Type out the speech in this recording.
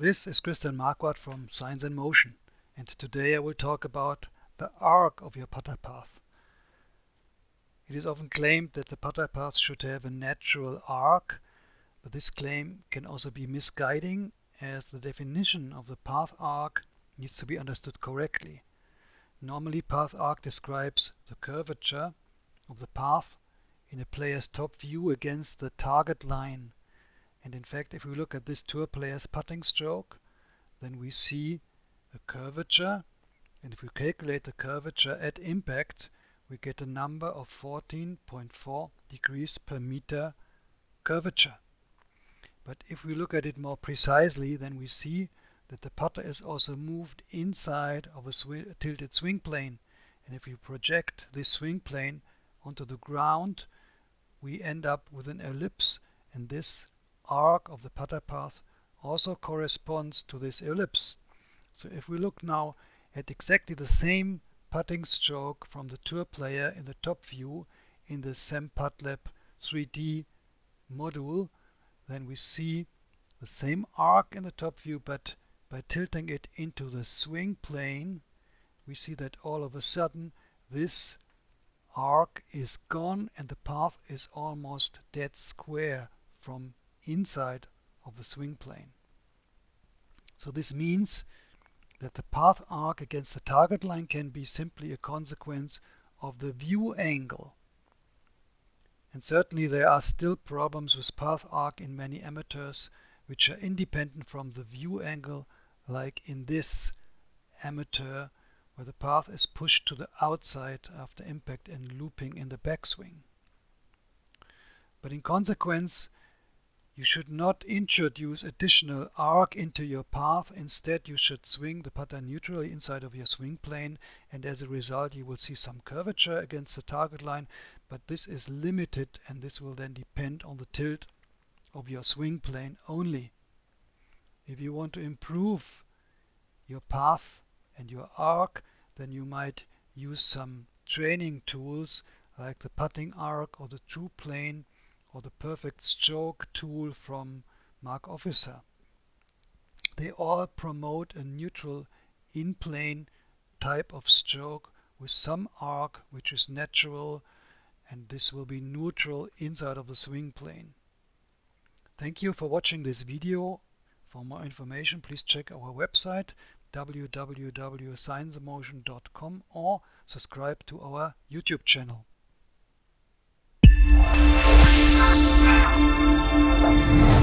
This is Christian Marquardt from Science and Motion and today I will talk about the arc of your putter path. It is often claimed that the putter path should have a natural arc, but this claim can also be misguiding as the definition of the path arc needs to be understood correctly. Normally path arc describes the curvature of the path in a player's top view against the target line. And in fact, if we look at this tour player's putting stroke, then we see a curvature. And if we calculate the curvature at impact, we get a number of 14.4 degrees per meter curvature. But if we look at it more precisely, then we see that the putter is also moved inside of a sw tilted swing plane. And if we project this swing plane onto the ground, we end up with an ellipse and this arc of the putter path also corresponds to this ellipse. So if we look now at exactly the same putting stroke from the tour player in the top view in the SAM PuttLab 3D module, then we see the same arc in the top view, but by tilting it into the swing plane, we see that all of a sudden this arc is gone and the path is almost dead square from inside of the swing plane. So this means that the path arc against the target line can be simply a consequence of the view angle. And certainly there are still problems with path arc in many amateurs which are independent from the view angle like in this amateur where the path is pushed to the outside after impact and looping in the backswing. But in consequence, you should not introduce additional arc into your path. Instead, you should swing the putter neutrally inside of your swing plane and as a result you will see some curvature against the target line, but this is limited and this will then depend on the tilt of your swing plane only. If you want to improve your path and your arc, then you might use some training tools like the putting arc or the true plane or the perfect stroke tool from Mark Officer. They all promote a neutral in-plane type of stroke with some arc which is natural and this will be neutral inside of the swing plane. Thank you for watching this video. For more information please check our website www.scienceandmotion.com or subscribe to our YouTube channel. Thank you.